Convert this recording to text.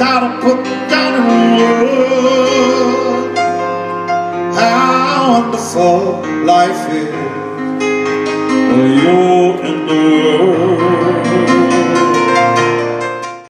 gotta put down in words how wonderful life is. You're in